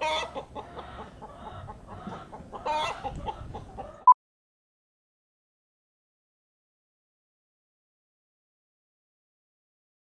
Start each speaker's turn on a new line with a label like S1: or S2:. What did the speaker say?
S1: Ha ha ha!